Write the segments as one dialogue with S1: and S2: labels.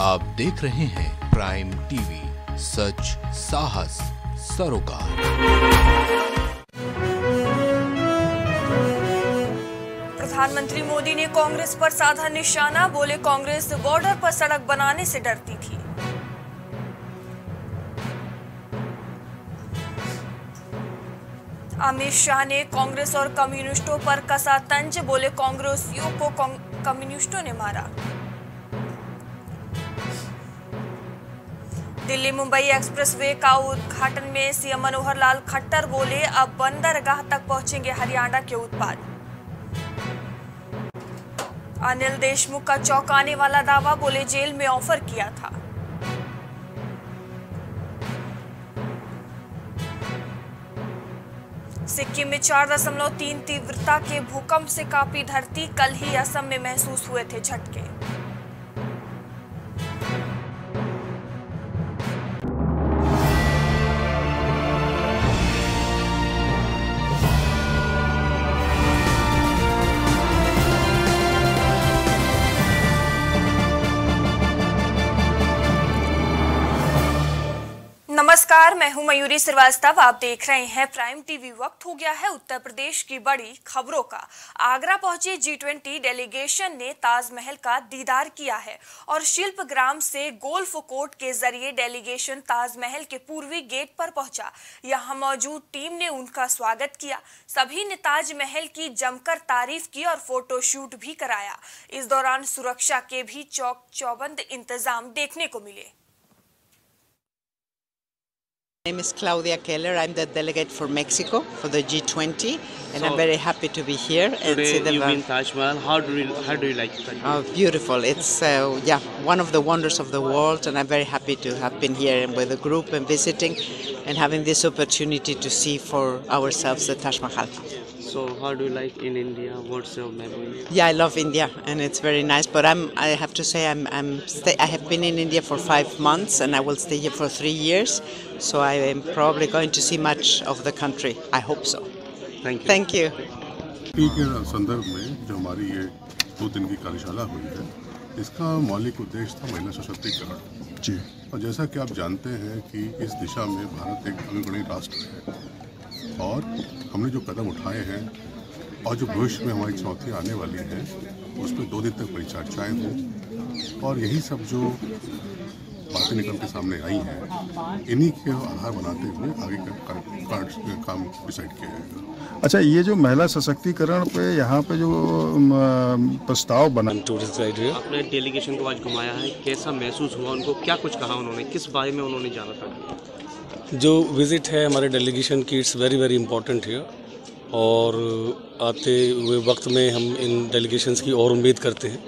S1: आप देख रहे हैं प्राइम टीवी सच, साहस, सरोकार।
S2: प्रधानमंत्री मोदी ने कांग्रेस पर साधा निशाना, बोले कांग्रेस बॉर्डर पर सड़क बनाने से डरती थी। अमित शाह ने कांग्रेस और कम्युनिस्टों पर कसा तंज, बोले कांग्रेसियों को कम्युनिस्टों ने मारा। दिल्ली मुंबई एक्सप्रेसवे का उद्घाटन में सीएम मनोहर लाल खट्टर बोले, अब बंदरगाह तक पहुँचेंगे हरियाणा के उत्पाद। अनिल देशमुख का चौंकाने वाला दावा, बोले, जेल में ऑफ़र किया था। सिक्किम में चार दशमलव तीन तीव्रता के भूकंप से कांपी धरती कल ही असम में महसूस हुए थे झटके। मैं हूँ मयूरी श्रीवास्तव, आप देख रहे हैं प्राइम टीवी वक्त हो गया है उत्तर प्रदेश की बड़ी खबरों का। आगरा पहुँचे जी ट्वेंटी डेलीगेशन ने ताजमहल का दीदार किया है और शिल्प ग्राम से गोल्फ कोर्ट के ज़रिए डेलीगेशन ताजमहल के पूर्वी गेट पर पहुँचा। यहाँ मौजूद टीम ने उनका स्वागत किया। सभी ने ताजमहल की जमकर तारीफ़ की और फ़ोटो शूट भी कराया। इस दौरान सुरक्षा के भी चौक चौबंद इंतज़ाम देखने को मिले।
S3: My name is Claudia Keller. I'm the delegate for Mexico for the G20, and I'm very happy to be here and see
S4: Today
S3: the
S4: you've been Taj Mahal. How do you how do you like it?
S3: Oh, beautiful! It's uh, yeah, one of the wonders of the world, and I'm very happy to have been here and with the group and visiting, and having this opportunity to see for ourselves the Taj Mahal.
S4: So how do you like in India? What's your memory?
S3: Yeah, I love India, and it's very nice. But I'm I have to say I'm I'm stay, I have been in India for five months, and I will stay here for three years. So I am probably going to see much of the country. I hope so.
S4: Thank you.
S3: Thank you.
S5: T के संदर्भ में जो हमारी ये दो दिन की कार्यशाला हुई है इसका मौलिक उद्देश्य था महिला सशक्तिकरण जी और जैसा कि आप जानते हैं कि इस दिशा में भारत एक अग्रणी राष्ट्र है और हमने जो कदम उठाए हैं और जो भविष्य में हमारी चुनौतियाँ आने वाली हैं पर दो दिन तक परिचर्चाएँ हों। और यही सब जो बातें निकल के सामने आई हैं इन्हीं के आधार बनाते हुए आगे का कर- कर- काम डिसाइड किया जाएगा।
S6: अच्छा ये जो महिला सशक्तिकरण पे यहाँ पे जो प्रस्ताव बना
S7: टूरिस्ट गाइड
S4: अपने डेलीगेशन को आज घुमाया है। कैसा महसूस हुआ? उनको क्या कुछ कहा उन्होंने? किस बारे में उन्होंने जाना था
S7: जो विज़िट है हमारे डेलीगेशन की इट्स वेरी वेरी इंपॉर्टेंट है और आते हुए वक्त में हम इन डेलीगेशंस की और उम्मीद करते हैं,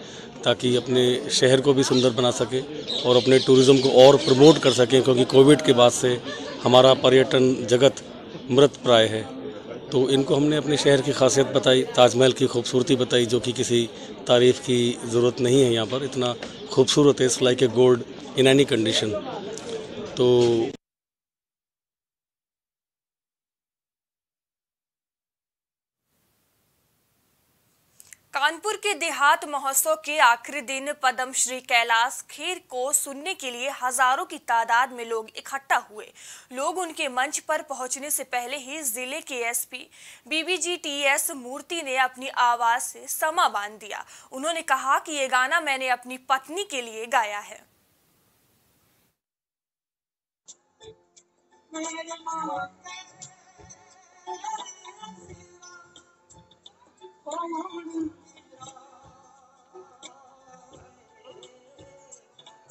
S7: ताकि अपने शहर को भी सुंदर बना सके और अपने टूरिज़्म को और प्रमोट कर सकें, क्योंकि कोविड के बाद से हमारा पर्यटन जगत मृत प्राय है। तो इनको हमने अपने शहर की खासियत बताई, ताजमहल की खूबसूरती बताई, जो कि किसी तारीफ़ की ज़रूरत नहीं है यहाँ पर। इतना खूबसूरत है is like a gold in any condition तो
S2: कानपुर के देहात महोत्सव के आखिरी दिन पद्मश्री कैलाश खेर को सुनने के लिए हज़ारों की तादाद में लोग इकट्ठा हुए। लोग उनके मंच पर पहुँचने से पहले ही ज़िले के एसपी बीबीजीटीएस मूर्ति ने अपनी आवाज़ से समा बाँध दिया। उन्होंने कहा कि ये गाना मैंने अपनी पत्नी के लिए गाया है।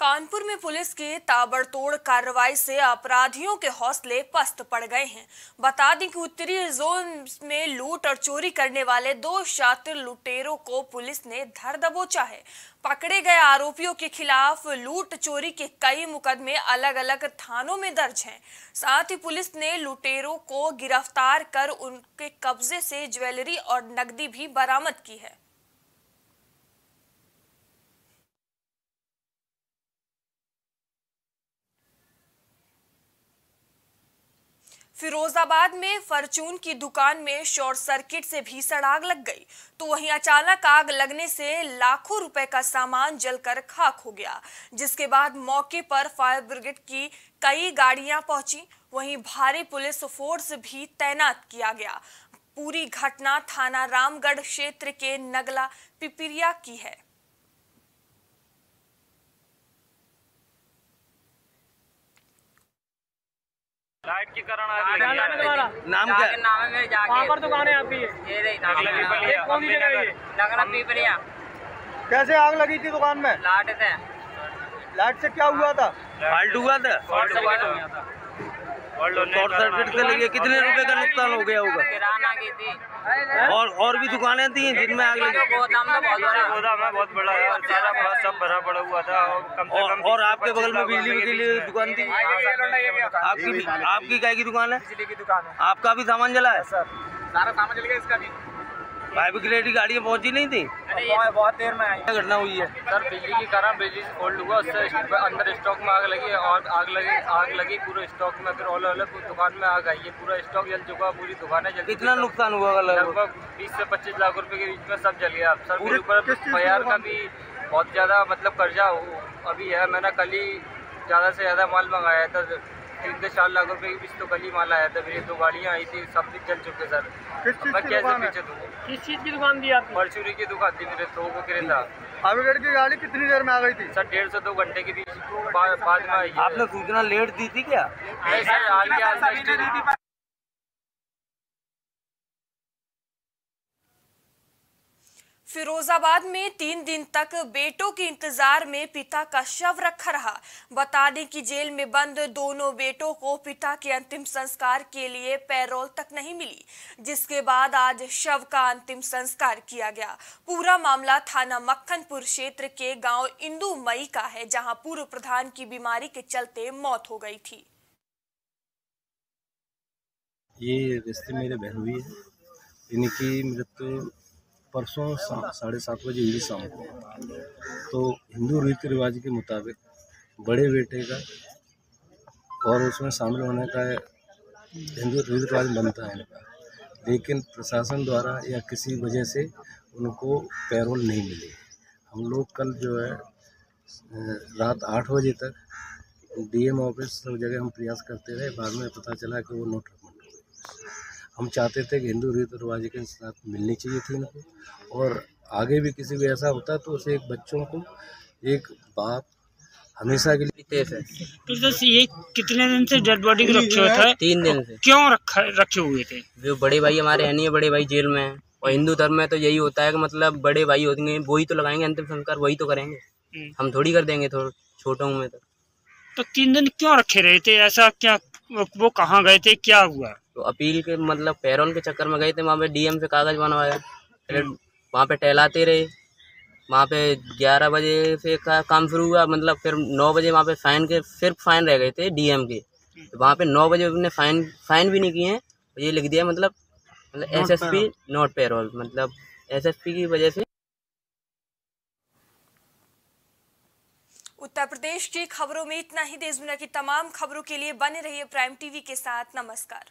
S2: कानपुर में पुलिस की ताबड़तोड़ कार्रवाई से अपराधियों के हौसले पस्त पड़ गए हैं। बता दें कि उत्तरी जोन में लूट और चोरी करने वाले दो शातिर लुटेरों को पुलिस ने धर दबोचा है। पकड़े गए आरोपियों के खिलाफ लूट चोरी के कई मुकदमे अलग अलग थानों में दर्ज हैं। साथ ही पुलिस ने लुटेरों को गिरफ़्तार कर उनके कब्जे से ज्वेलरी और नकदी भी बरामद की है। फिरोजाबाद में फॉर्चून की दुकान में शॉर्ट सर्किट से भीषण आग लग गई। तो वहीं अचानक आग लगने से लाखों रुपए का सामान जलकर खाक हो गया, जिसके बाद मौके पर फायर ब्रिगेड की कई गाड़ियाँ पहुँची। वहीं भारी पुलिस फोर्स भी तैनात किया गया। पूरी घटना थाना रामगढ़ क्षेत्र के नगला पिपिरिया की है।
S8: लाइट के कारण आग लगी
S9: नाम है
S8: क्या
S9: नाम है मेरे जाके।
S8: कहाँ पर दुकान है आपकी।
S9: ये रही
S8: आग लगी पड़ी
S9: कौन सी जगह है ये? नगरा पीपरिया
S8: कैसे आग लगी थी दुकान में?
S9: लाइट से
S8: लाइट से। क्या हुआ था? फाल्ट हुआ था। शॉर्ट सर्किट से लगी कितने रुपए का नुकसान हो गया होगा?
S9: किराना की थी।
S8: और और भी दुकानें थी जिनमें आग लगी
S9: गोदाम बहुत बड़ा
S10: है बहुत बड़ा है और सारा सब भरा पड़ा हुआ था और कम से कम
S8: और आपके बगल में बिजली के लिए दुकान थी? आपकी भी आपकी क्या की दुकान है?
S10: बिजली की दुकान है।
S8: आपका भी सामान जला है?
S10: सर सारा सामान चल गया इसका भी।
S8: फाइव ग्रेड की गाड़ियाँ पहुँची नहीं थी?
S10: बहुत देर में आई।
S8: घटना हुई है?
S10: सर बिजली के कारण बिजली से फोल्ड हुआ उससे अंदर स्टॉक में आग लगी और आग लगी आग लगी पूरे स्टॉक में फिर ऑल अलग दुकान में आग आई है। पूरा स्टॉक जल चुका पूरी दुकानें जल
S8: कितना नुकसान हुआ लगभग
S10: लगभग बीस से पच्चीस लाख रुपए के बीच में सब जल गया। सर मेरे ऊपर बाज़ार का भी बहुत ज़्यादा मतलब कर्जा हो- अभी है। मैंने कल ही ज़्यादा से ज़्यादा माल मंगाया था तीन से चार लाख रुपए की बीच तो कल ही माल आया था मेरी दो गाड़ियाँ आई थी सब चल जल चुके सर। मैं कैसे पीछे दूँ
S8: किस चीज़ की दुकान थी आपकी?
S10: परचूरी की दुकान थी मेरे दो को किरे था।
S8: की गाड़ी कितनी देर में आ गई थी?
S10: सर डेढ़ से दो घंटे के बीच बाद बाद में आई
S8: आपने सूचना लेट दी थी क्या
S10: नहीं सर आ गया इंडस्ट्री
S2: फिरोजाबाद में तीन दिन तक बेटों के इंतज़ार में पिता का शव रखा रहा। बता दें कि जेल में बंद दोनों बेटों को पिता के अंतिम संस्कार के लिए पैरोल तक नहीं मिली, जिसके बाद आज शव का अंतिम संस्कार किया गया। पूरा मामला थाना मक्खनपुर क्षेत्र के गाँव इंदू मई का है, जहाँ पूर्व प्रधान की बीमारी के चलते मौत हो गई थी।
S11: ये रिश्ते मेरे बहन हुई है। इनकी मृत्यु परसों साढ़े सात बजे हुई शाम को। तो हिंदू रीति रिवाज के मुताबिक बड़े बेटे का और उसमें शामिल होने का हिंदू रीति रिवाज बनता है। इनका लेकिन प्रशासन द्वारा या किसी वजह से उनको पैरोल नहीं मिली। हम लोग कल जो है रात आठ बजे तक डीएम ऑफ़िस सब जगह हम प्रयास करते रहे। बाद में पता चला कि वो नोट हम चाहते थे कि हिंदू रीति रिवाज के साथ मिलनी चाहिए थी इनको और आगे भी किसी भी ऐसा होता तो उसे एक बच्चों को एक बात हमेशा के लिए
S12: तो जैसे ये कितने दिन से डेड बॉडी को रखे हुए थे?
S9: तीन दिन से।
S12: क्यों रखा रखे हुए थे?
S9: जो बड़े भाई हमारे है नहीं है बड़े भाई जेल में है। और हिंदू धर्म में तो यही होता है कि मतलब बड़े भाई होंगे वही तो लगाएँगे अंतिम संस्कार वही तो करेंगे। हम थोड़ी कर देंगे थोड़ा छोटों में तो।
S12: तो तीन दिन क्यों रखे रहे थे? ऐसा क्या वो कहाँ गए थे? क्या हुआ?
S9: तो अपील के मतलब पैरोल के चक्कर में गए थे वहाँ पे डीएम से कागज़ बनवाया फिर वहाँ पे टहलाते रहे। वहाँ पे ग्यारह बजे से का काम शुरू हुआ मतलब फिर नौ बजे वहाँ पे फाइन के फिर फाइन रह गए थे डीएम के। तो वहाँ पे नौ बजे उन्होंने फाइन फाइन भी नहीं किए हैं। ये लिख दिया मतलब मतलब S S P not parole मतलब एस एस पी की वजह से।
S2: उत्तर प्रदेश की खबरों में इतना ही। देश दुनिया की तमाम खबरों के लिए बने रहिए प्राइम टीवी के साथ। नमस्कार।